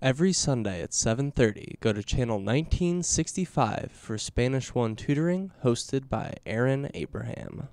Every Sunday at 7:30, go to channel 1965 for Spanish 1 tutoring hosted by Aaron Abraham.